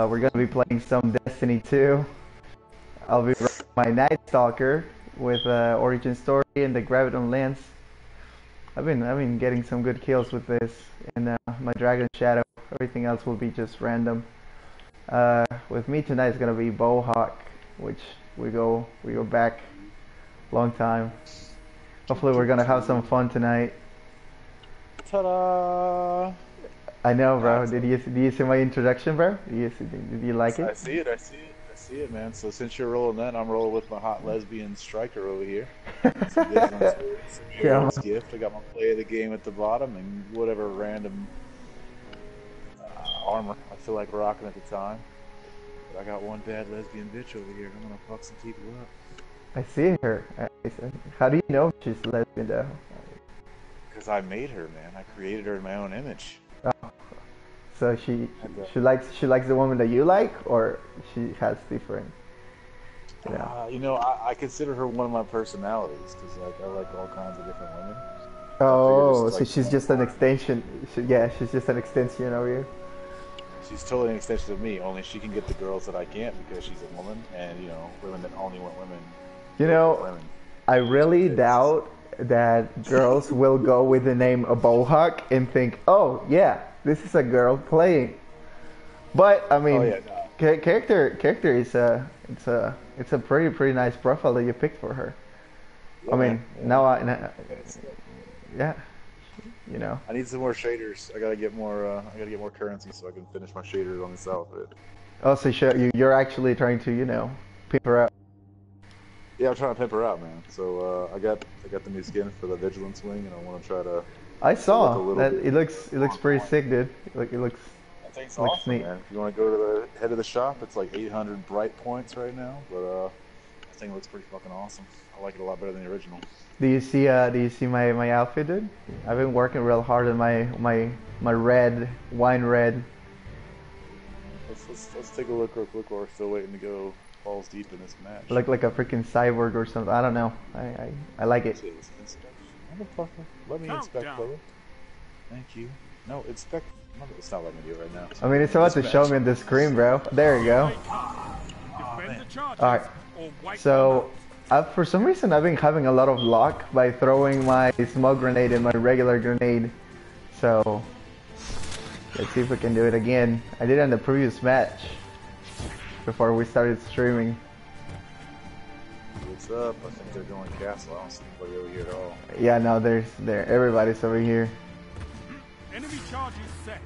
Uh, we're gonna be playing some Destiny 2. I'll be my Night Stalker with uh, Origin Story and the Graviton Lance. I've been I've been getting some good kills with this, and uh, my Dragon Shadow. Everything else will be just random. Uh, with me tonight is gonna be Bohawk, which we go we go back long time. Hopefully we're gonna have some fun tonight. Ta-da! I know, bro. Did you did you see my introduction, bro? Did you, did you like I it? see it, I see it, I see it, man. So since you're rolling that, I'm rolling with my hot lesbian striker over here. Ones. Some Yeah. gift. I got my play of the game at the bottom and whatever random uh, armor I feel like rocking at the time. But I got one bad lesbian bitch over here. I'm gonna fuck some people up. I see her. I- I- How do you know she's lesbian though? Because I made her, man. I created her in my own image. Oh. So she she likes she likes the woman that you like, or she has different. You know. Uh, you know, I, I consider her one of my personalities because like I like all kinds of different women. Oh, so like, she's just an extension. She, yeah, she's just an extension of you. She's totally an extension of me. Only she can get the girls that I can't because she's a woman, and you know, women that only want women. You know, women. I really doubt that girls will go with the name of Bohawk and think, oh yeah, this is a girl playing. But I mean, Oh yeah, no. cha- character character is a it's a it's a pretty pretty nice profile that you picked for her. I mean, Yeah. now I now- yeah, you know. I need some more shaders. I gotta get more. Uh, I gotta get more currency so I can finish my shaders on this outfit. Also, show you you're actually trying to you know pimp her out. Yeah, I'm trying to pimp her out, man. So uh, I got I got the new skin for the vigilance wing, and I want to try to. I look a saw little that it looks it looks pretty on sick, dude. Like it looks. I think it's Looks awesome, neat. man. If you want to go to the head of the shop, it's like 800 bright points right now, but uh, I think it looks pretty fucking awesome. I like it a lot better than the original. Do you see uh do you see my my outfit, dude? I've been working real hard on my my my red wine red. Let's, let's, let's take a look real quick while we're still waiting to go balls deep in this match. Look like a freaking cyborg or something. I don't know. I I, I like it. Let's inspect. Motherfucker, let me inspect, Countdown. brother. Thank you. No, inspect. Mother- It's not letting me do it right now. I mean, it's about to show me on the screen, bro. There you go. Defend the charges Alright. or wipe So, uh, for some reason, I've been having a lot of luck by throwing my smoke grenade and my regular grenade. So, let's see if we can do it again. I did it in the previous match before we started streaming. What's up? I think they're going castle. I don't see anybody over here at all. Yeah, no, there's there. Everybody's over here. Enemy charge is set.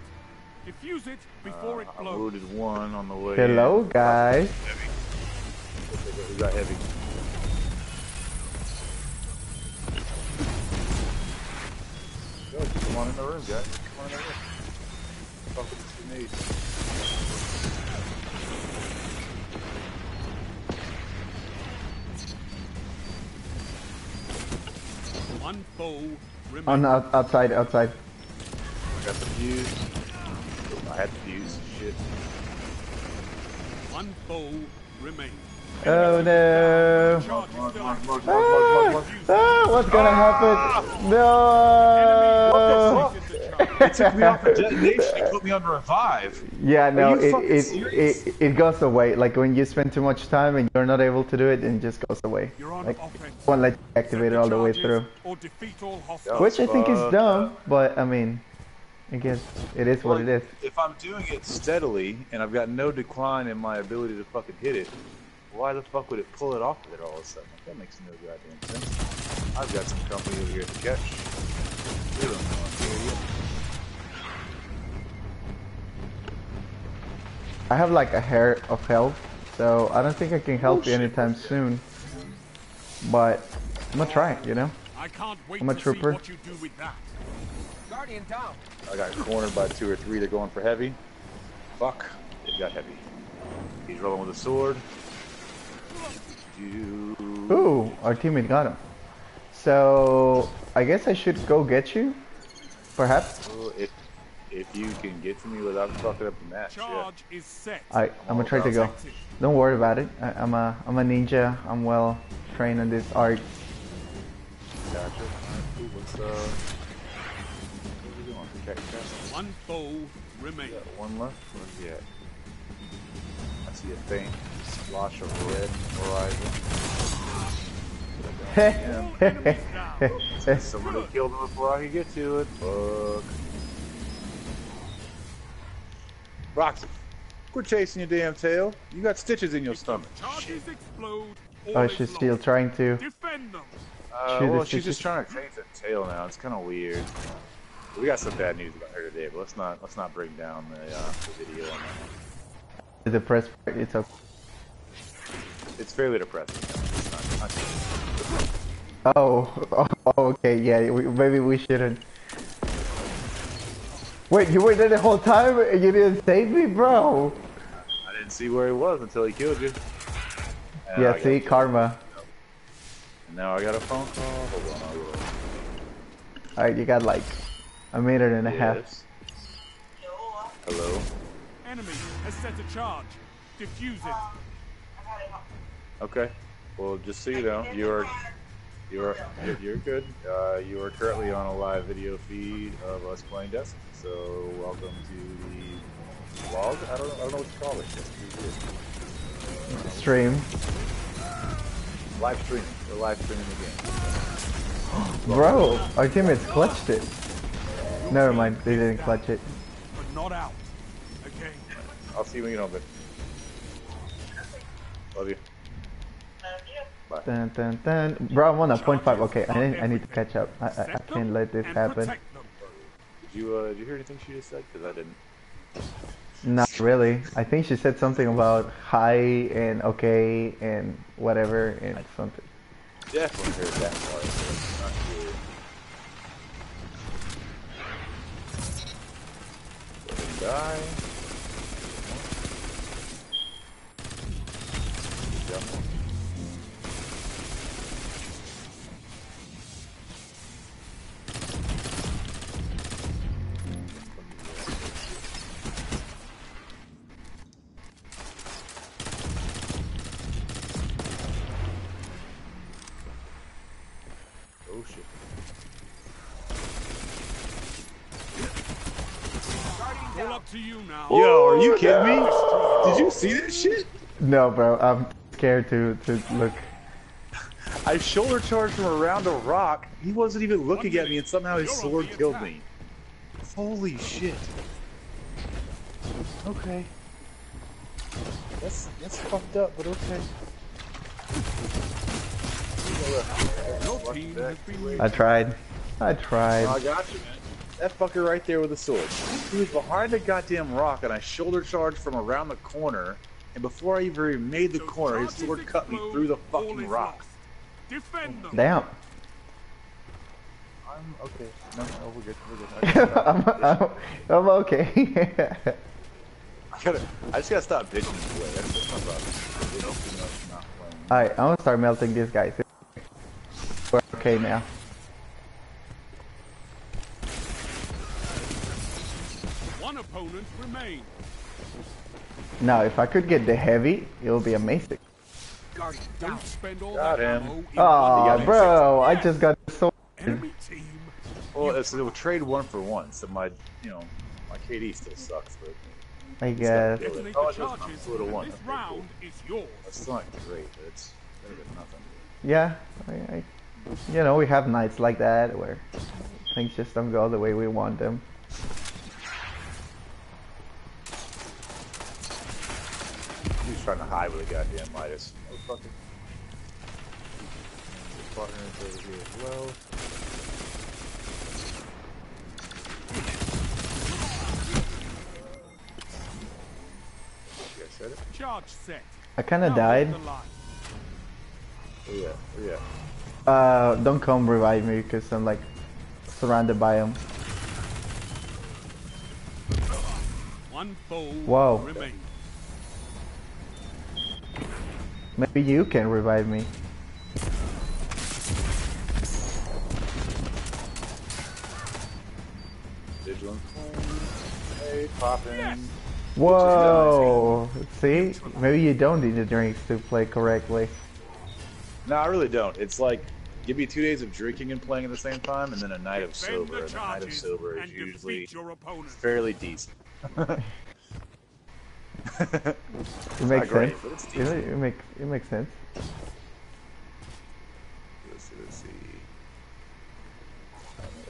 Defuse it before it Uh, I blows. wounded one on the way. Hello, in. guys. We got heavy. Go, come on in the room, guys. Come on in the room. Fuck with this grenade. One foe remains. On out, outside, outside. I got the fuse. I had the fuse. Shit. One foe remains. Oh no! Mark. Ah, what's gonna happen? No! Defuse the charge. It took me off a detonation. It put me on revive. Yeah, no, you it it, it it goes away. Like when you spend too much time and you're not able to do it, it just goes away. You're on Like offense. won't let you activate it all the way through. Or defeat all hostiles. Yeah. Which I think is fuck dumb, but I mean, I guess it is what it is. If I'm doing it steadily and I've got no decline in my ability to fucking hit it, why the fuck would it pull it off of it all of a sudden? Like, that makes no goddamn sense. I've got some company over here to catch. We don't know I'm here yet. I have like a hair of health, so I don't think I can help you anytime soon. But I'm gonna try it, you know. I can't wait I'm a to trooper. see what you do with that. Guardian down. I got cornered by two or three. They're going for heavy. Fuck. They've got heavy. He's rolling with a sword. You. Ooh, our teammate got him. So I guess I should go get you, perhaps. If if you can get to me without fucking up the match, yeah. Charge is set. I I'm gonna try to go. Don't worry about it. I, I'm a I'm a ninja. I'm well trained in this art. Gotcha. Alright, cool. Let's uh. What are we doing? Check, check. One foe remains. Got one left. Where's he at? see a faint splash of red horizon. Somebody killed him before I could get to it. Fuck. Roxy, quit chasing your damn tail. You got stitches in your stomach. Charges explode. oh, she's still trying to. Defend them. Uh, well, she's stitches. just trying to change the tail now. It's kind of weird. We got some bad news about her today, but let's not let's not bring down the, uh, the video on that. The press part, it's okay. It's fairly depressing. It's not, not Oh, oh, okay, yeah, we, maybe we shouldn't. Wait, you were there the whole time and you didn't save me, bro? I didn't see where he was until he killed you. And Yeah, I see, karma. And now I got a phone call. Hold on, I'll. Alright, you got like a minute and a half. Hello. Enemy has set a charge. Defuse it. Okay. Well, just so you know, you are you are you're, you're good. Uh, you are currently on a live video feed of us playing Destiny. So welcome to the vlog. I don't know, I don't know what to call it. It's Stream. Live streaming. We're live streaming the game. Bro, our teammates clutched it. Never mind, they didn't clutch it. But not out. Okay. I'll see you when you know, but love you. Bye. Dun, dun, dun. Bro, I'm on a point five. Okay, I need, I need to catch up. I, I, I can't let this happen. Did you uh, did you hear anything she just said? Because I didn't. Not really. I think she said something about hi and okay and whatever and something. Definitely heard that part. but it's Not sure. Die. Up to you now. Yo, are you kidding me? Did you see that shit? No, bro, I'm scared to, to look. I shoulder charged from around a rock. He wasn't even looking at me, and somehow his sword killed me. Holy shit. Okay. That's that's fucked up, but okay. Your team has I tried. I tried. I got you, man. That fucker right there with the sword. He was behind a goddamn rock, and I shoulder charged from around the corner. And before I even made the So corner, his sword cut me through the fucking rock. Defend them. Damn. I'm okay. No, no, we're good. We're good. I I'm, I'm, I'm okay. I gotta. I just gotta stop bitching this way. That's, that's my problem. They don't too much not playing. Alright, I'm gonna start melting these guys. We're okay now. One opponent. Now, if I could get the heavy, it would be amazing. Guardian down. Don't spend all Got that him. ammo in Oh, one bro, I just got so. Enemy team. Well, it's a trade one for one, so my, you know, my KD still sucks, but I guess. Yeah. Detonate Oh, the it charges. not. One. This Okay, cool. round is yours. it's still not great, but it's better than nothing. Yeah, I, I, you know, we have nights like that where things just don't go the way we want them. He's trying to hide with a goddamn Midas. Motherfucker. His partner is over here as well. You guys said it? Charge set. I kind of Now died. hold the line. Oh yeah, oh yeah. Uh, don't come revive me because I'm like surrounded by them. One foe Whoa. remains. Maybe you can revive me. Vigilant. Hey, poppin'. Whoa! See, maybe you don't need the drinks to play correctly. No, I really don't. It's like give me two days of drinking and playing at the same time, and then a night of sober. And a night of sober is usually defeat your opponent. fairly decent. It makes great, sense. but it's It, it makes it makes sense. Let's see, let's see.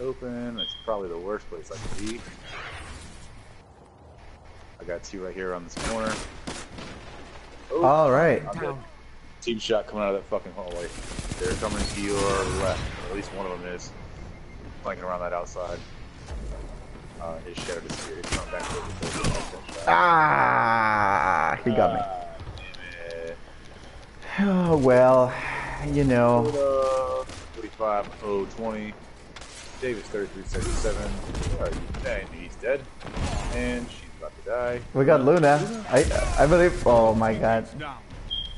Open. It's probably the worst place I could be. I got two right here on this corner. Oh, All right. Team shot coming out of that fucking hallway. They're coming to your left. Or at least one of them is. Flanking around that outside. Uh, his shadow disappeared. He's coming back over the. Ah, he got me. Damn it. Oh well, you know. Florida, 45 020. Davis 3377. Alright, dang, he's dead. And she's about to die. We got Luna. I I believe. Oh my God.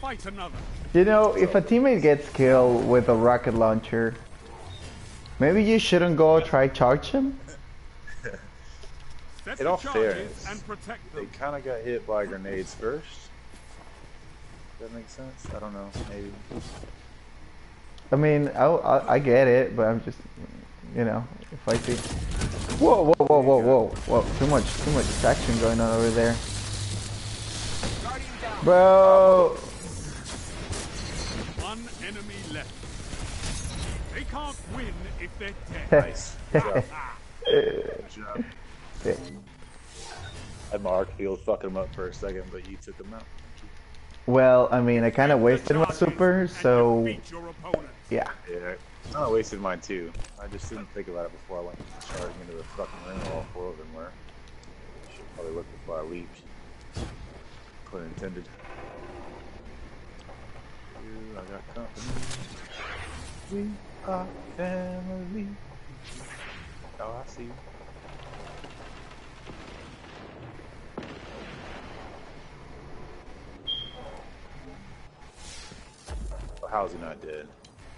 Fight another. You know, if a teammate gets killed with a rocket launcher, maybe you shouldn't go try charge him. Set In all charges fairness, and protect They kind of got hit by grenades first. Does that make sense? I don't know. Maybe. I mean, I, I, I get it, but I'm just, you know, if I see. Whoa, whoa, whoa, whoa, whoa, whoa! Too much, too much action going on over there, Guardian bro. One enemy left. They can't win if they're dead. Nice. Good job. Good job. Had my arc field fucking him up for a second, but you took him out. Well, I mean, I kind of wasted my charges super, so defeat your opponent. yeah. Yeah, I wasted mine too. I just didn't think about it before I went charging into the fucking ring where all four of them were. Should probably look before I leaped. Pun intended. You, I got company. We are family. Oh, I see. You. Well, how's he not dead?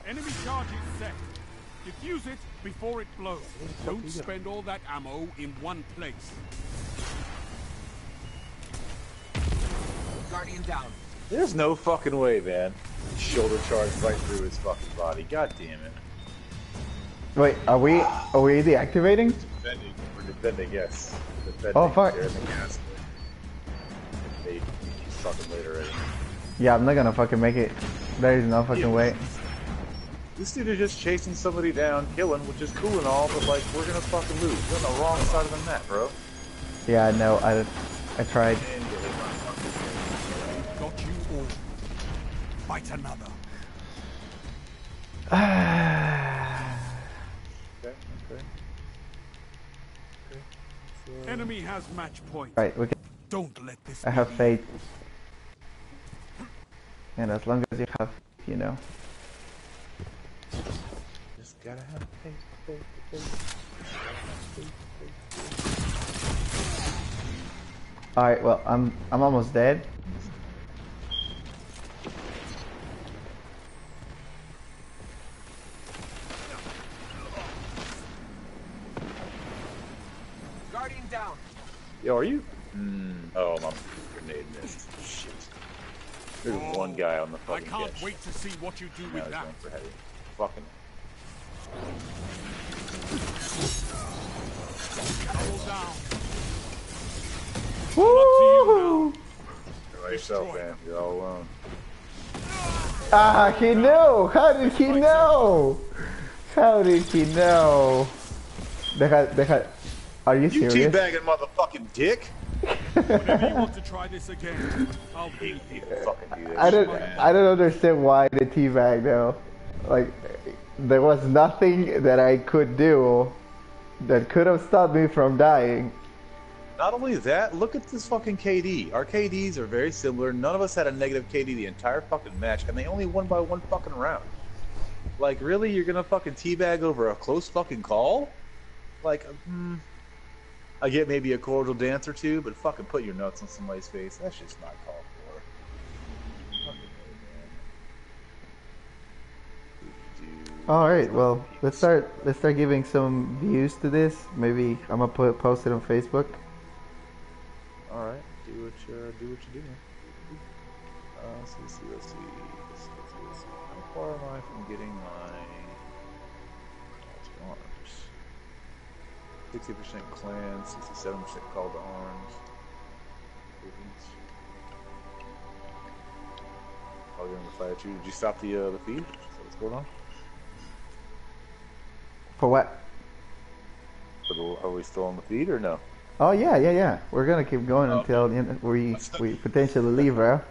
Enemy charge is set. Defuse it before it blows. Don't spend all that ammo in one place. Guardian down. There's no fucking way, man. Shoulder charge right through his fucking body. God damn it. Wait, are we are we deactivating? Defending. We're defending, yes. Oh, defending. Oh, fuck. They're in the castle. They, he's fucking late already. Yeah, I'm not gonna fucking make it. There is no fucking way. This dude is just chasing somebody down, killing, which is cool and all, but like, we're gonna fucking lose. We're on the wrong side of the map, bro. Yeah, no, I I tried. And get hit by a fucking Got you all. Fight another. Okay, okay. Okay. Enemy has match point. right, we can. Don't let this. I have the faith, and as long as you have, you know. Just gotta have faith, faith, faith. All right, well, I'm I'm almost dead. Guardian down. Yo, are you? Mm, oh, my grenade missed. Shit. There's one guy on the I can't catch. wait to see what you do Now with that. going for heavy. Fucking. Double down. Woo! By yourself, man. You're all alone. Ah, he knew. How did he know? How did he know? Deja, deja. Are you serious? You serious? teabagging motherfucking dick! Whenever you want to try this again, I'll be here. Fucking do this. I don't. I don't understand why the teabag though. Like, there was nothing that I could do that could have stopped me from dying. Not only that, look at this fucking KD. Our KDs are very similar. None of us had a negative KD the entire fucking match, and they only won by one fucking round. Like, really? You're gonna fucking teabag over a close fucking call? Like, hmm. I get maybe a cordial dance or two, but fucking put your nuts on somebody's face. That's just not called for. All right. Well, let's start. Let's start giving some views to this. Maybe I'm gonna put post it on Facebook. All right, do what you do what you do. Uh, let's see, let's see, let's see, let's see, let's see. How far am I from getting my 60% clan, 67% call to arms. Probably gonna fire at you. Did you stop the uh, the feed? what's going on? For what? Are we still on the feed or no? Oh yeah, yeah, yeah. We're gonna keep going oh. until we we potentially leave, bro.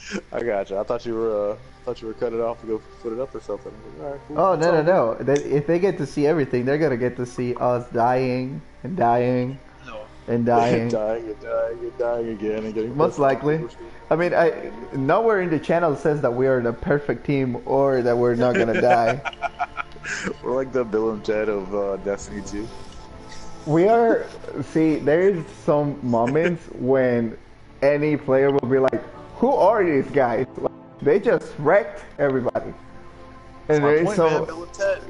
I got you. I thought you were uh, thought you were cutting it off to go put it up or something. Like, All right, cool. Oh no, no, no. They, if they get to see everything, they're gonna get to see us dying and dying No. and dying, dying. and dying, and dying again, and getting Most likely. I mean, I nowhere in the channel says that we are the perfect team or that we're not gonna die. We're like the Bill and Ted of uh, Destiny 2. We are. See, there's some moments when any player will be like, "Who are these guys?" Like, they just wrecked everybody. And there's point, man, Bill and Ted.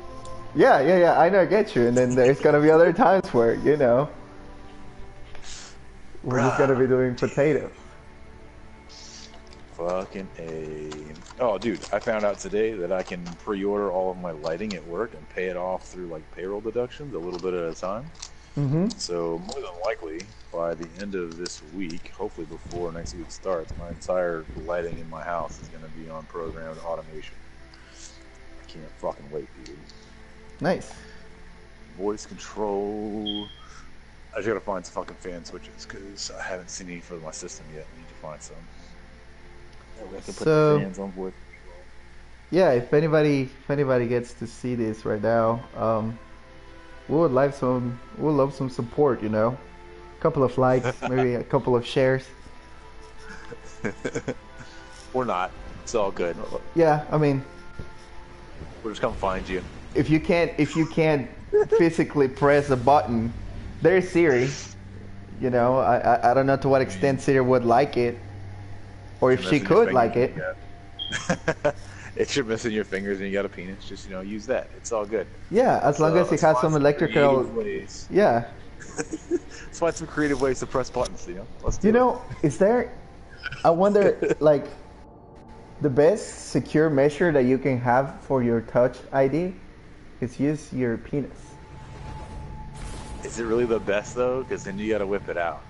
Yeah, yeah, yeah. I know, I get you. And then there's gonna be other times where you know we're just gonna be doing potatoes. Fucking A. Oh, dude, I found out today that I can pre-order all of my lighting at work and pay it off through like payroll deductions a little bit at a time. Mm-hmm. So more than likely, by the end of this week, hopefully before next week starts, my entire lighting in my house is going to be on programmed automation. I can't fucking wait, dude. Nice. Voice control. I just gotta find some fucking fan switches because I haven't seen any for my system yet. I need to find some. That I can put So- the fans on voice. Yeah, if anybody if anybody gets to see this right now, um, we would like some we would love some support, you know. A couple of likes, maybe a couple of shares. we're not. It's all good. Yeah, I mean, We're just gonna find you. if you can't if you can't physically press a button, there's Siri. You know, I, I I don't know to what extent Siri would like it, or if she could like it. yeah. if you're missing your fingers and you got a penis, just you know use that. It's all good. Yeah, as long So, as it let's has some electrical. ways. Yeah, Let's find some creative ways to press buttons. You know. Let's do You it. know, is there? I wonder, like, the best secure measure that you can have for your Touch ID is use your penis. Is it really the best though? Because then you got to whip it out.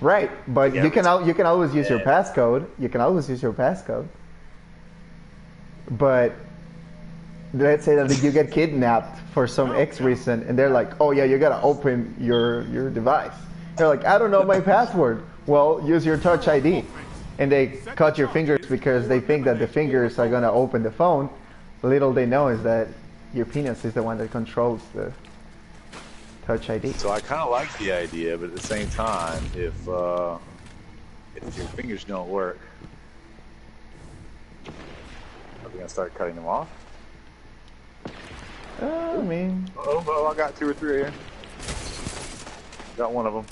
Right, but Yeah, you can al- you can always use your passcode. You can always use your passcode. But let's say that you get kidnapped for some X reason, and they're like, "Oh yeah, you gotta open your your device." They're like, "I don't know my password." Well, use your Touch ID, and they cut your fingers because they think that the fingers are gonna open the phone. Little they know is that your penis is the one that controls the Touch ID. So I kind of like the idea, but at the same time, if uh, if your fingers don't work, are we gonna start cutting them off? Uh, I mean, Oh, oh, I got two or three here. Got one of them.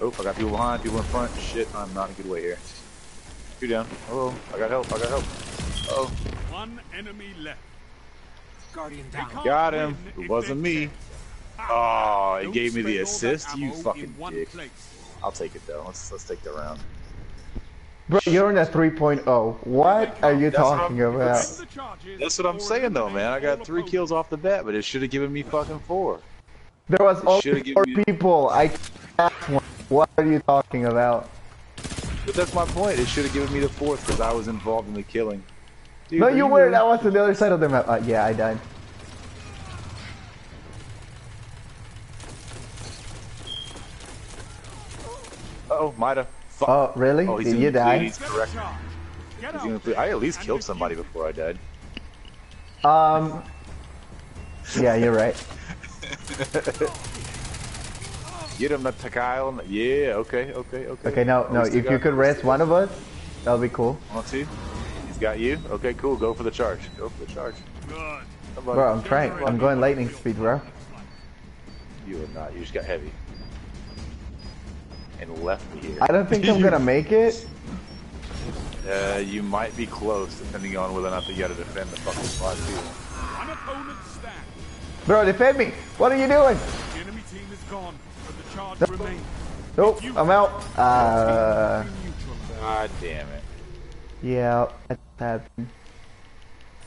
Oh, I got people behind, people in front. Shit, I'm not in a good way here. Two down. Oh, I got help. I got help. Oh, One enemy left. Guardian down. got him. It wasn't me. Oh, it Don't gave me the spend all that assist. You fucking dick. place. I'll take it though. Let's let's take the round. Bro, you're in a 3.0. What are you That's talking I'm- about? Defend That's what I'm saying though, man. I got three kills off the bat, but it should have given me fucking four. There was only should've four given people. I asked one. What are you talking about? But that's my point. It should have given me the fourth because I was involved in the killing. Dude, No, are you were. really- That was on the other side of the map. Uh, yeah, I died. Oh, might have. Fuck. Oh, really? Oh, Did you the die? He's correct. a charge. Get He's out. gonna play- I at least killed somebody before I died. Um. Yeah, you're right. Get him, Takyle. Yeah, okay, okay, okay. Okay, no, no. If you could rest one of us, that would be cool. Want to? He's got you? Okay, cool. Go for the charge. Go for the charge. Good. Bro, I'm trying. I'm going lightning speed, bro. You are not. You just got heavy. And left me here. I don't think I'm gonna make it. Uh, you might be close, depending on whether or not you gotta defend the fucking spot too. One opponent stand. Bro, defend me. What are you doing? The enemy team is gone, but the charge Nope. remains. Nope, I'm out. Uh, God damn it. yeah, that's happened.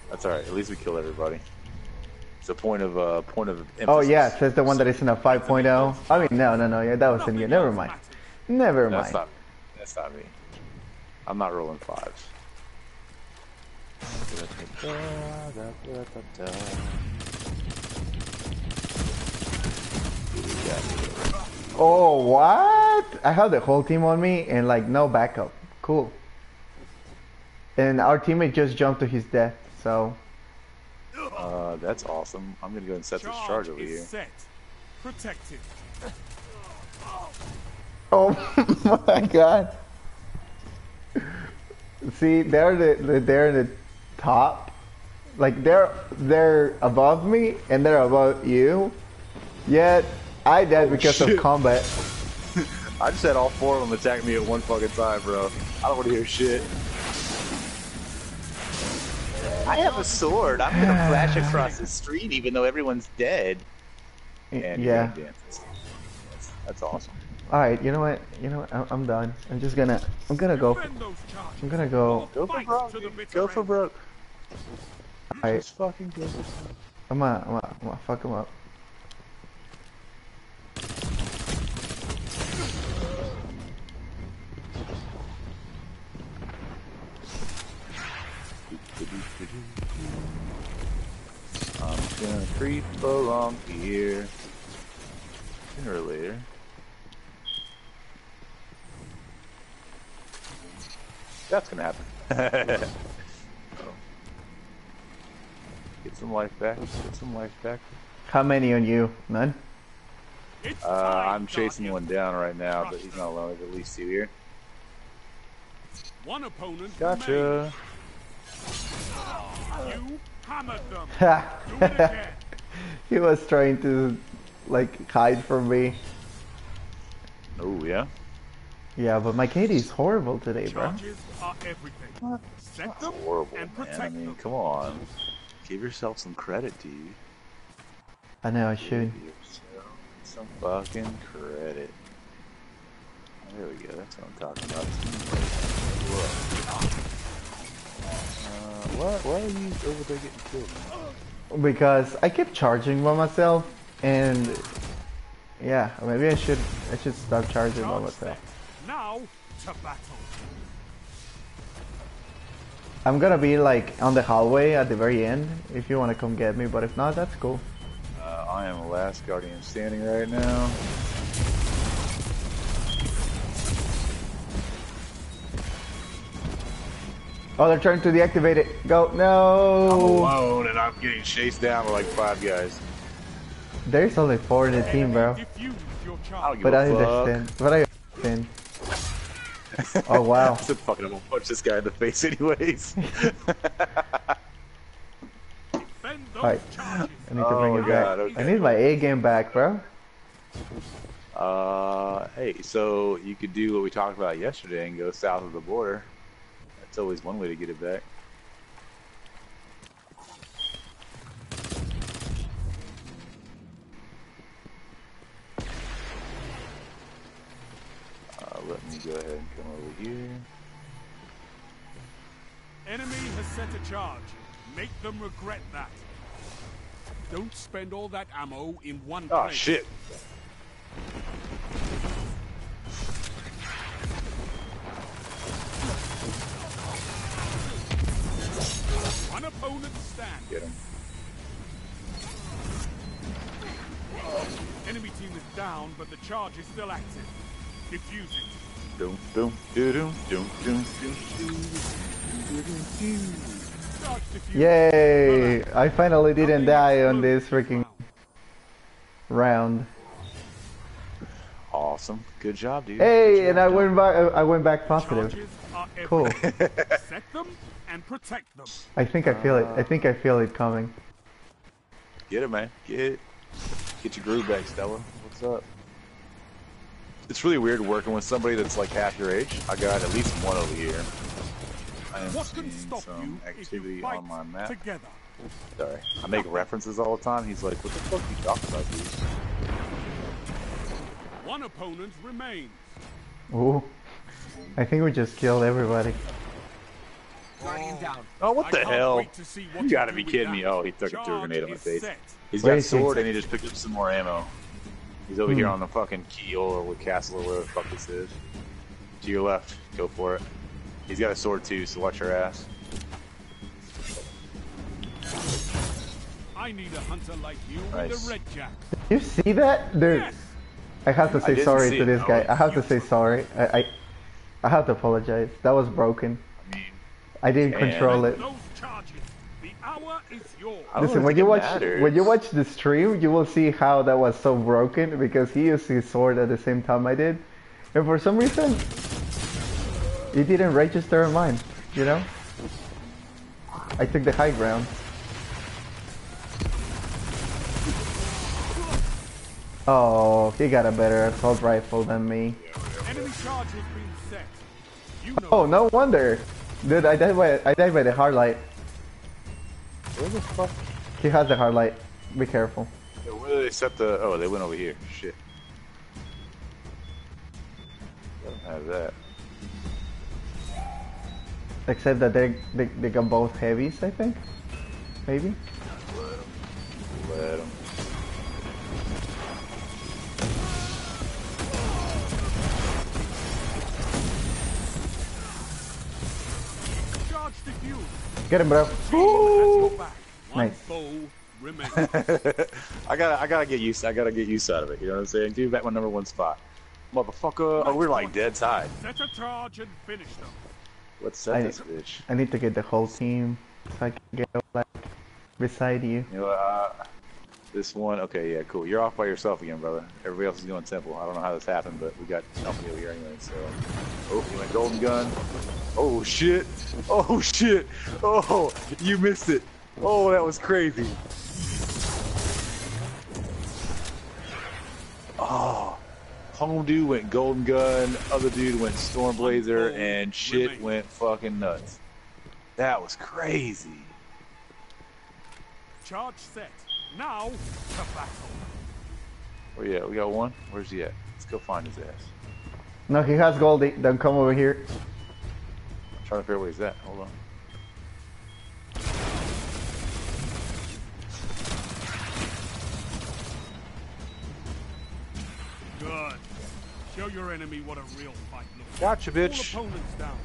That's alright. At least we kill everybody. It's a point of uh, point of emphasis. Oh yeah, it says the one that is in a 5.0. I mean, no, no, no. Yeah, that was in here. Never mind. Never That's mind. not. That's not me. I'm not rolling fives. Oh, what? I have the whole team on me and like no backup. Cool. And our teammate just jumped to his death, so. Uh, that's awesome. I'm gonna go and set this Charge charge over is here. set. Protected. Oh my god. See, they're the, they're in the top. Like they're they're above me and they're above you. Yet I died because of combat. I just had all four of them attack me at one fucking time, bro. I don't want to hear shit. I have a sword. I'm gonna flash across the street even though everyone's dead. And yeah. gonna. That's, that's awesome. All right. You know what? You know what? I'm, done. I'm just gonna I'm gonna go. Defend those charges. I'm gonna go. Go for broke. to the dude. bitter Go for broke. All right. Just fucking go for. I'm gonna I'm gonna, I'm gonna fuck him up. I'm gonna creep along here. Sooner or later. That's gonna happen. Get some life back. Get some life back. How many on you? None. Uh, I'm chasing one down right now, but he's not alone. There's at least two here. One opponent Gotcha. You hammered them. Ha! Do it again. he was trying to like hide from me. Oh yeah. Yeah, but my KD is horrible today, bro. Charges are everything. Set them Horrible, and man. I mean, them. come on. Give yourself some credit, dude. I know I should. Give yourself some fucking credit. There we go. That's what I'm talking about. Uh, why, why are you over there getting killed, man? Because I kept charging by myself, and yeah, maybe I should I should stop charging by Charge myself. Set. Now to battle. I'm gonna be like on the hallway at the very end if you want to come get me, but if not, that's cool. Uh, I am the last guardian standing right now. Oh, they're trying to deactivate it. Go no! I'm no! alone and I'm getting chased down by like five guys. There's only four in the team, bro. But I charge. don't give But I a fuck. understand. But I understand. Oh wow. I said, fucking, I'm gonna punch this guy in the face anyways. Defend Alright. I need to Oh, bring it back. God, okay. I need my A game back, bro. uh, hey, so you could do what we talked about yesterday and go south of the border. That's always one way to get it back. Uh, let me go ahead and here. Enemy has set a charge. Make them regret that. Don't spend all that ammo in one Oh place. shit! One opponent stand. Get him. Enemy team is down, but the charge is still active. Defuse it. Doom, doom, doom, doom, doom, doom, doom, doom, doom. Charge defuse. Yay! I finally didn't die on this freaking round. round. Awesome. Good job, dude. Hey, Good and I job, went back. I went back positive. Cool. Set them and protect them. I think I feel it. I think I feel it coming. Get it, man. Get it. Get your groove back, Stella. What's up? It's really weird working with somebody that's like half your age. I got at least one over here. I am What can seeing stop some you if activity you fight on my map. together? Sorry. I make references all the time. He's like, what the fuck are you talking about, dude? One opponent remains. Ooh. I think we just killed everybody. Guardian down. Oh, what the hell? to what You gotta be kidding me. Oh, he took a threw a Charge grenade on my face. set. He's Where got is he? sword and he just picked up some more ammo. He's over hmm. here on the fucking keel or castle or whatever the fuck this is. To your left, go for it. He's got a sword too, so watch your ass. I need a hunter like you nice. the red jack. Did you see that? Dude, yes. I have to say sorry to this guy. I have to say sorry. I, I, I have to apologize. That was broken. I, mean, I didn't control it. No charges. The hour is yours. Listen, oh, when you watch matters. when you watch the stream, you will see how that was so broken because he used his sword at the same time I did, and for some reason, it didn't register in mine. You know, I took the high ground. Oh, he got a better assault rifle than me. Enemy charge has been set. You oh, know Oh, no wonder, dude. I died by I died by the hard light. Where the fuck? He has the hard light. Be careful. Yeah, Where did they set the? Oh, they went over here. Shit. I don't have that. Except that they they, they got both heavies, I think. Maybe. Let 'em. charge diffused. Get him, bro. Team has your back. One Nice. foe. I gotta, I gotta get used. I gotta get used out of it. You know what I'm saying? Give me back my number one spot, motherfucker. Oh, we're like dead tied. Set a charge and finish them. Let's set I- this bitch. I need to get the whole team so I can get like beside you. You know, uh, this one. Okay, yeah, cool. You're off by yourself again, brother. Everybody else is going temple. I don't know how this happened, but we got company over here anyway. So, oh, you went golden gun. Oh shit. Oh shit. Oh, you missed it. Oh, that was crazy. Oh, home dude went golden gun. Other dude went stormblazer, and shit went fucking nuts. That was crazy. Charge set. Now to battle. Where you at? We got one? Where's he at? Let's go find his ass. No, he has Goldie. Don't come over here. I'm trying to figure out where he's at. Hold on. Good. Show your enemy what a real fight looks Gotcha, like. bitch. All opponents down.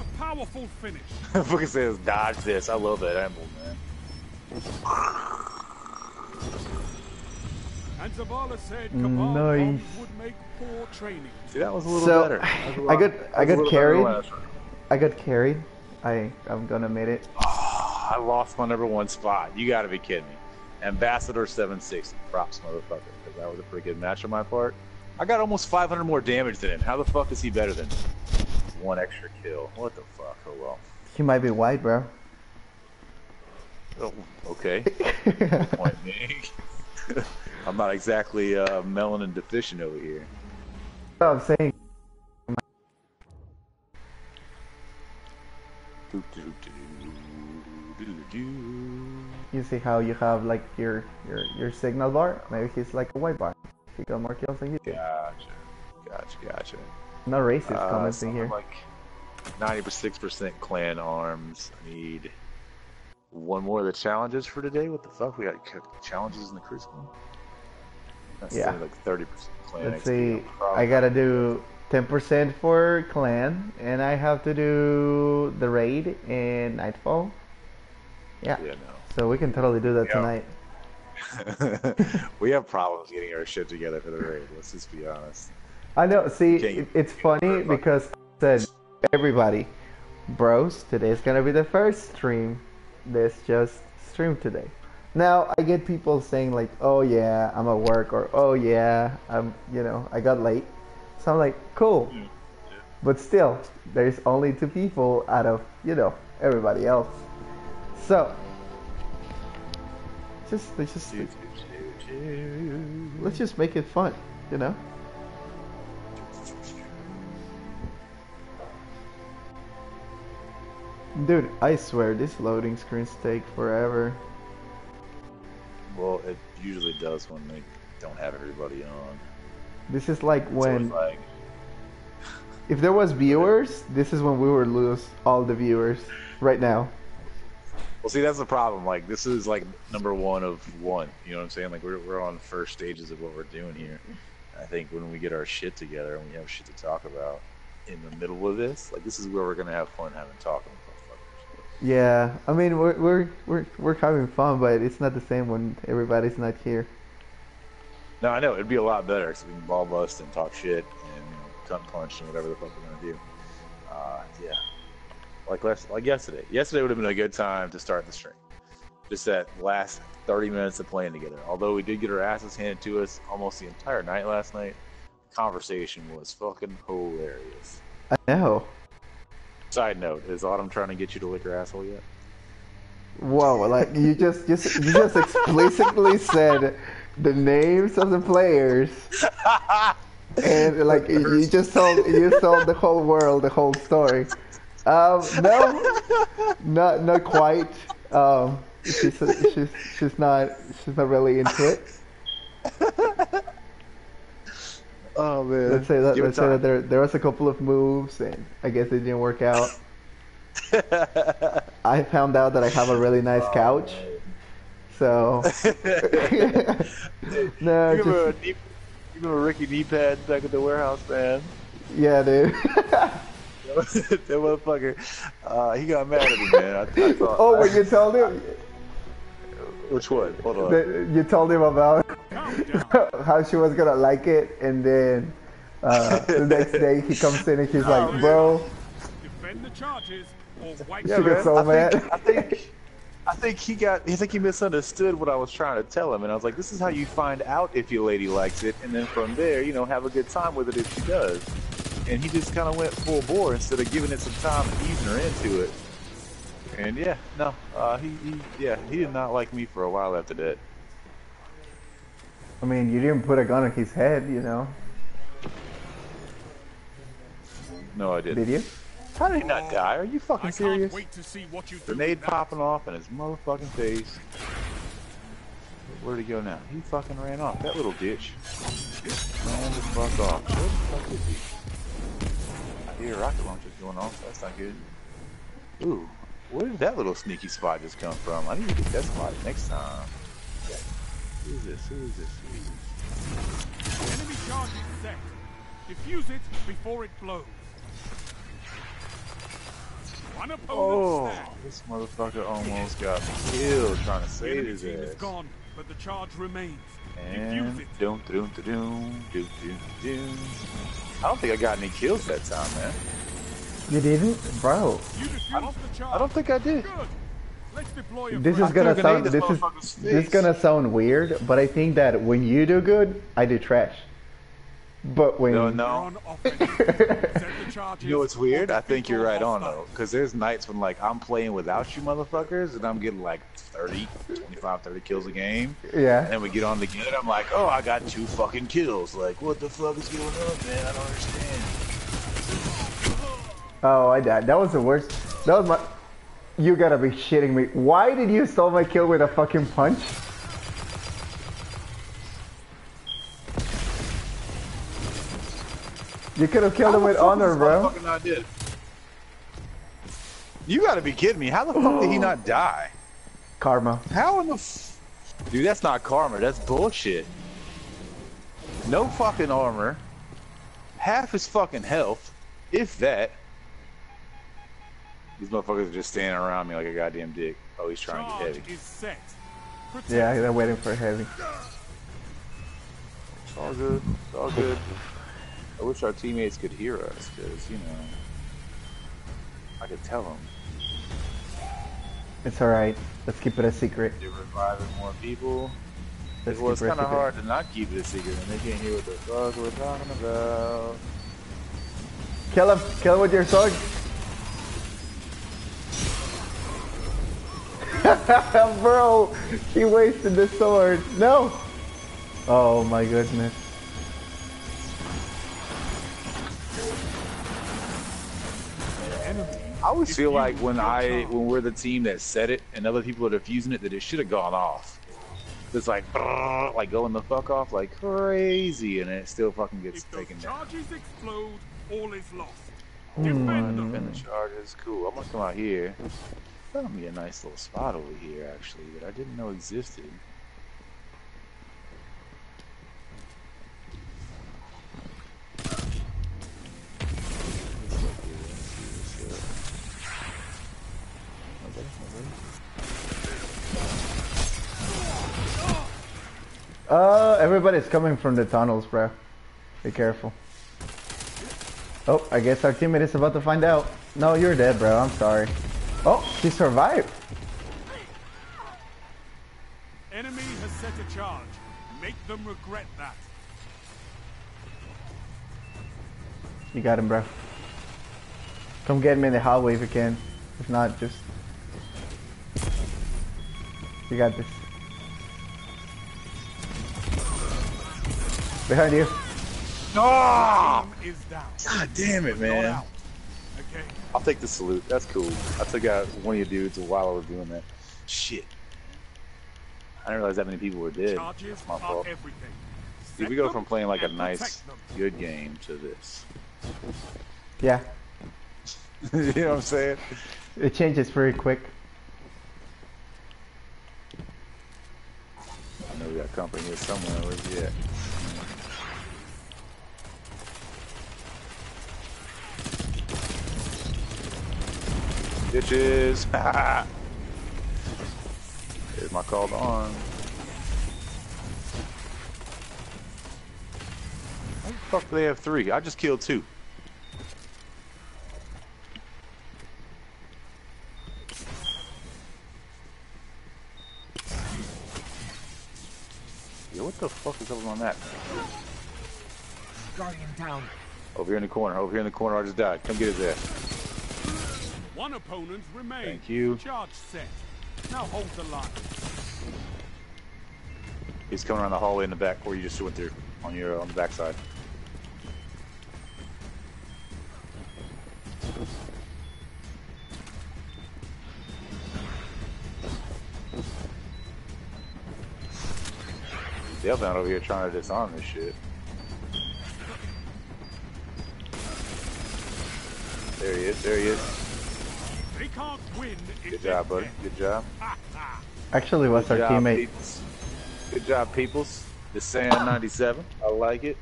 A powerful finish. Fucking says dodge this. I love that emblem, man. And Zavala said Mm, Cabal Nice. would make poor training. See, that was a little So, better. That was a I lot- got- I got carried. than last round. I got carried. I I'm gonna admit it. Ah, I lost my number one spot. You gotta be kidding me. Ambassador 760. Props, motherfucker. Because that was a pretty good match on my part. I got almost 500 more damage than him. How the fuck is he better than me? One extra kill. What the fuck? Oh well. He might be white, bro. Oh, okay. Point me. I'm not exactly uh, melanin deficient over here. I'm saying. You see how you have like your your your signal bar? Maybe he's like a white bar. He got more kills than you. Gotcha. Gotcha, gotcha. No racist Uh, comments in here. like 96% clan arms. I need one more of the challenges for today. What the fuck? We got challenges in the Crucible? That's Yeah. like 30% clan Let's see. I gotta do 10% for clan, and I have to do the raid in nightfall. Yeah. Yeah, So we can totally do that Yeah. tonight. we have problems getting our shit together for the raid. Let's just be honest. I know. See, it's funny because I said everybody, bros, today's gonna be the first stream. This just streamed today. Now I get people saying like, "Oh yeah, I'm at work," or "Oh yeah, I'm," you know, I got late. So I'm like, "Cool," mm, but still, there's only two people out of you know everybody else. So just let's just let's just make it fun, you know. Dude, I swear these loading screens take forever. Well, it usually does when they don't have everybody on. This is like It's when like, if there was viewers, this is when we would lose all the viewers right now. Well, see, that's the problem. Like, this is like number one of one. You know what I'm saying? Like, we're we're on first stages of what we're doing here. I think when we get our shit together and we have shit to talk about in the middle of this, like, this is where we're gonna have fun having talking. Yeah, I mean we're we're we're we're having fun, but it's not the same when everybody's not here. No, I know it'd be a lot better because we can ball bust and talk shit and you know, cunt punch and whatever the fuck we're gonna do. Uh, yeah, like last, like yesterday. Yesterday would have been a good time to start the stream. Just that last 30 minutes of playing together. Although we did get our asses handed to us almost the entire night last night, the conversation was fucking hilarious. I know. Side note: Is Autumn trying to get you to lick her asshole yet? Whoa, like you just just you just explicitly said the names of the players and like you just told you told the whole world the whole story. Um, no, not not quite. Um, she's she's she's not she's not really into it. Oh man. Let's say that Give let's say that there there was a couple of moves and I guess it didn't work out. I found out that I have a really nice couch. So no, You remember, just knee, you remember Ricky knee pad back at the warehouse, man? yeah, dude. that motherfucker, uh, he got mad at me, man. I, I thought, oh, when you told him which one? Hold on. that you told him about how she was gonna like it, and then uh, the next day he comes in and he's like, "Bro, Defend the charges or wipe Yeah, She gets man. so I think. I think, I think he got. I think he misunderstood what I was trying to tell him, and I was like, "This is how you find out if your lady likes it, and then from there, you know, have a good time with it if she does." And he just kind of went full bore instead of giving it some time and easing her into it. And yeah, no, uh, he, he, yeah, he did not like me for a while after that. I mean, you didn't put a gun on his head, you know? No, I didn't. Did you?" How did he not die? Are you fucking I serious? can't wait to see what you do. Grenade popping off in his motherfucking face. Where'd he go now? He fucking ran off. That little bitch. Ran the fuck off. Where the fuck is he? I hear rocket launchers going off. That's not good. Ooh. Where did that little sneaky spot just come from? I need to get that spot next time. Who is this? Who is this? Who is this? Enemy charge is set. Defuse it before it blows. One opponent Oh, this motherfucker almost got killed trying to save enemy his team is ass. gone, but the charge remains. Defuse And it. doom, doom, doom, doom, doom, doom, doom. I don't think I got any kills that time, man. You didn't, bro. You defuse the charge. I don't think I did. Good. Let's deploy a This is gonna sound this is this is gonna sound weird, but I think that when you do good, I do trash. But when No, You're no. on offense. Set the charges You know what's weird? I think you're right on though, because there's nights when like I'm playing without you motherfuckers, and I'm getting like 30, 25, 30 kills a game, yeah, and then we get on the game, and I'm like, oh, I got two fucking kills. Like, what the fuck is going on, man? I don't understand. Oh, I died. That was the worst. That was my. You gotta be shitting me. Why did you stole my kill with a fucking punch? You could have killed him How the with honor, bro. not dead? You gotta be kidding me. How the fuck did he not die? Karma. How in the f- Dude, that's not karma. That's bullshit. No fucking armor. Half his fucking health. If that. These motherfuckers are just standing around me like a goddamn dick. Oh, he's trying to get Charge heavy. is set. Protect. Yeah, they're waiting for heavy. It's all good. It's all good. I wish our teammates could hear us, because, you know, I could tell them. It's alright. Let's keep it a secret. They're reviving more people. Let's well, it's keep it a kind of hard to not keep it a secret, and they can't hear what the fuck we're talking about. Kill him! Kill him with your sword! Bro, he wasted the sword. No! Oh my goodness. I always feel like when I when we're the team that said it and other people are defusing it, that it should have gone off. It's like brrr, like going the fuck off like crazy, and it still fucking gets If taken down. charges explode, all is lost. Defend them. The charges, cool. I'm gonna come out here. Found me a nice little spot over here, actually, that I didn't know existed. Uh, everybody's coming from the tunnels, bro. Be careful. Oh, I guess our teammate is about to find out. No, you're dead, bro. I'm sorry. Oh, she survived. Enemy has set a charge. Make them regret that. You got him, bro. Come get me in the hallway if you can. If not, just... You got this. Behind you. Ah! Team is down. God damn it, Not man. Out. Okay. I'll take the salute. That's cool. I took out one of your dudes while I was doing that. Shit. I didn't realize that many people were dead. Charges That's my fault. everything. See, Set we go from playing like a nice, them. good game to this. Yeah. you know what I'm saying? It changes very quick. I know we got company here somewhere. Where's he at? Bitches! Here's my call to arms. How the fuck do they have three? I just killed two. Yo, what the fuck is up on that? Guardian down. Over here in the corner. Over here in the corner. I just died. Come get his ass. One opponent remains. Thank you. Charge set. Now hold the line. He's coming around the hallway in the back where you just went through on your on the back side. Definitely not over here trying to disarm this shit. There he is, there he is. They can't win Good they're job, buddy. Good job. Ha, ha. Actually, was our Good job, teammate. Peoples. Good job, Peoples. The Sand 97. I like it.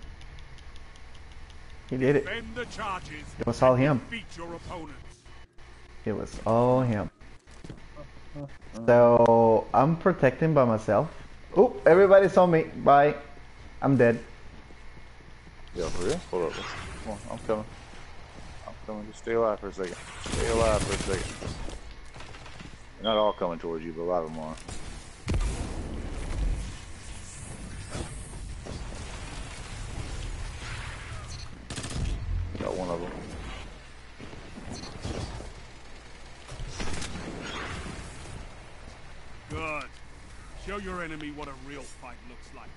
He did it. The charges. It was all him. Beat your opponents. It was all him. So I'm protecting by myself. Oh, everybody saw me. Bye. I'm dead. Yo, for real? Hold up. Come on, I'm coming. Coming. Just stay alive for a second. Stay alive for a second. They're not all coming towards you, but a lot of them are. Got one of them. Good. Show your enemy what a real fight looks like.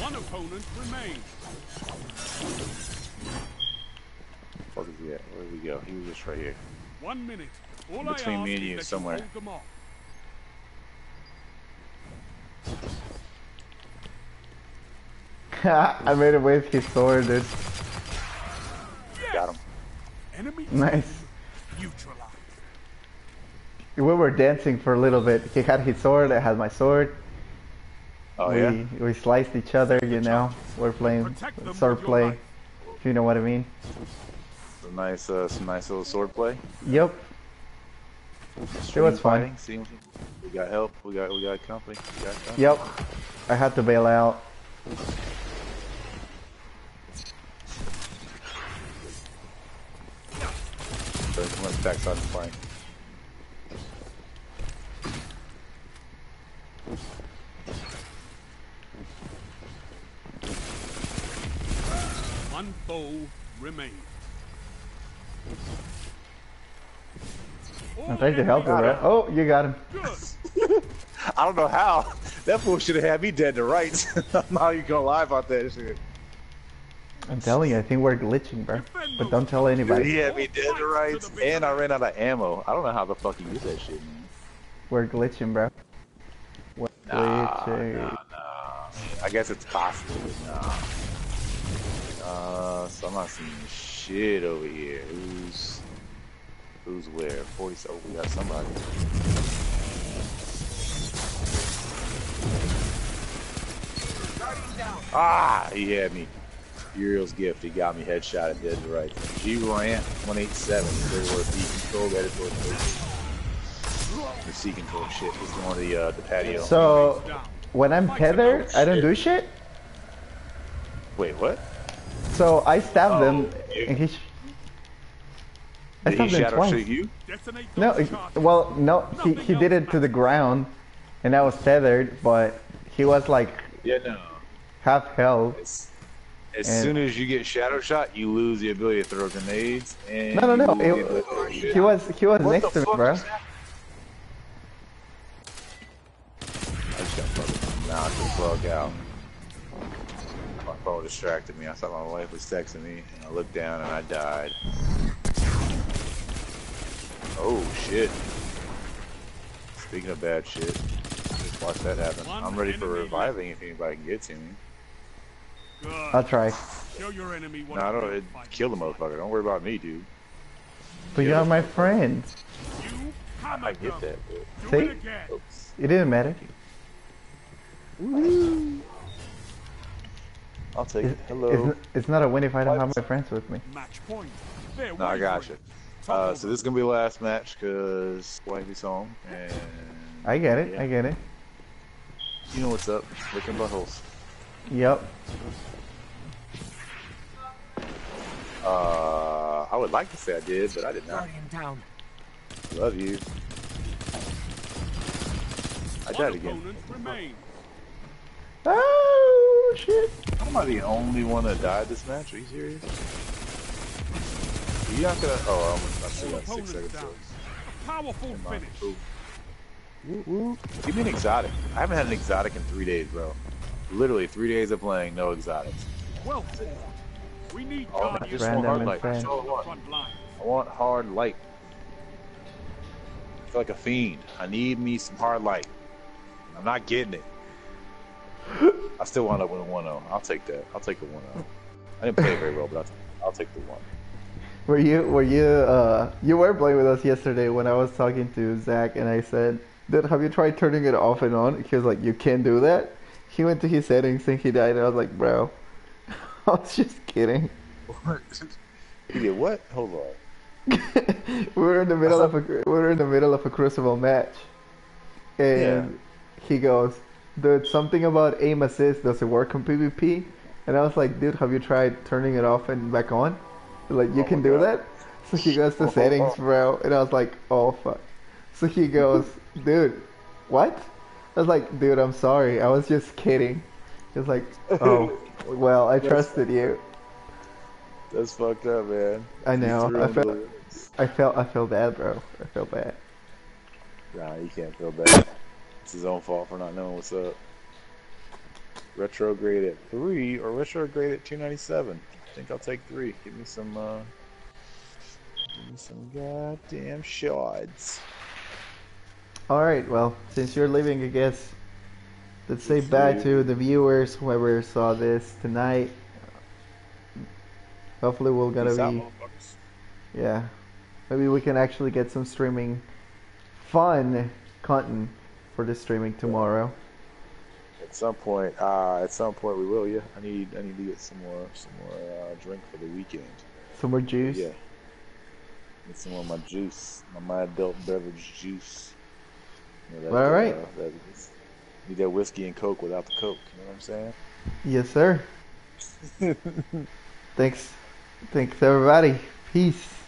One opponent remains. Fuck is he at? Where did we go? He was just right here. One minute. All Between I me and you, somewhere. You hold them off. I made him with his sword, dude. Got him. Enemy Nice. Neutralized. We were dancing for a little bit. He had his sword, I had my sword. Oh, we, yeah? we sliced each other, you know. We're playing Protect sword play, if you know what I mean. Some nice, uh, some nice little sword play. Yep. Stream was fun. fighting. See, we got help. We got, we got company. We got company. Yep. I had to bail out. So let's backside and flank. One foe remains. I think trying to help you, bro. Oh, you got him. I don't know how. That fool should have had me dead to rights. how you gonna lie about that shit. I'm telling you, I think we're glitching, bro. But don't tell Dude, anybody. he had me dead to rights, and I ran out of ammo. I don't know how the fuck you did that shit, man. We're glitching, bro. Nah, nah. I guess it's possible, nah. Uh, so I'm not seeing shit over here. Who's who's where? 40. Oh, we got somebody. Ah, he had me. Uriel's gift. He got me headshot and dead to right. G Rant 187. They were B control towards the the C control shit. He's going to the uh, the patio. So when I'm tethered, I don't do shit. Wait, what? So I stabbed him, Oh, you- and he. I Did he stabbed him shadow twice. you? No, he- well, no, he, he did it to the ground, and I was tethered, but he was like Yeah, no. half health. As, as And- soon as you get shadow shot, you lose the ability to throw grenades. And No, no, no. you lose the It, ability to throw shit. he was he was What next to me, bro. just happened? I just got fucking knocked the fuck out. My phone distracted me. I thought my wife was texting me, and I looked down and I died. Oh shit. Speaking of bad shit, just watch that happen. I'm ready for reviving if anybody can get to me. I'll try. Show your enemy what No, I a don't. It, kill the motherfucker. Don't worry about me, dude. But you're my friend. You I hammer get them. that, but Do See? it oops. It didn't matter. I'll take It's, it. Hello. it's, it's not a win if I don't have my friends with me. Match point. They're No, I got wavering. you. Uh, so this is gonna be the last match because wifey's home, and I get it. Yeah. I get it. you know what's up, licking buttholes. Yep. Uh, I would like to say I did, but I did not. Guardian down. Love you. I One died again. Opponent remain. Oh shit! Am I the only one that died this match? Are you serious? Are You're not gonna. Oh, I almost. I still All got six seconds. down. A powerful finish. Ooh. Woo, woo. Give me an exotic. I haven't had an exotic in three days, bro. Literally three days of playing, no exotics. Well fought. We need Oh, I just Random want hard and light. That's all I want. I want hard light. I feel like a fiend. I need me some hard light. I'm not getting it. I still wound up with a 1-0. I'll take that. I'll take the 1-0. I didn't play very well, but I'll, I'll take the one. Were you were you uh you were playing with us yesterday when I was talking to Zach and I said, "Dude, have you tried turning it off and on?" He was like, "You can't do that." He went to his settings and he died. And I was like, "Bro, I was just kidding." You did what? Hold on. we were in the middle of a we were in the middle of a crucible match, and he goes, "Dude, something about aim assist doesn't work on PvP." And I was like, "Dude, have you tried turning it off and back on? Like you Oh can do God. that?" So he goes to oh. settings, bro, and I was like, "Oh fuck." So he goes, "Dude, what?" I was like, "Dude, I'm sorry. I was just kidding." He was like, "Oh, well, I trusted you." That's fucked up, man. I know. I felt I felt I felt bad, bro. I felt bad. Nah, you can't feel bad. It's his own fault for not knowing what's up. Retrograde at three or retrograde at two ninety seven. I think I'll take three. Give me some uh give me some goddamn shots. All right. Well, since you're leaving, I guess let's say bye to the viewers, whoever saw this tonight. Hopefully, we'll Peace be yeah. Maybe we can actually get some streaming fun content for the streaming tomorrow. At some point, uh at some point we will, yeah. I need I need to get some more some more uh drink for the weekend. Some more juice. Yeah. Get some more of my juice, my my adult beverage juice. You know, that, All right. Uh, that, need that whiskey and coke without the coke. You know what I'm saying? Yes, sir. Thanks. Thanks, everybody. Peace.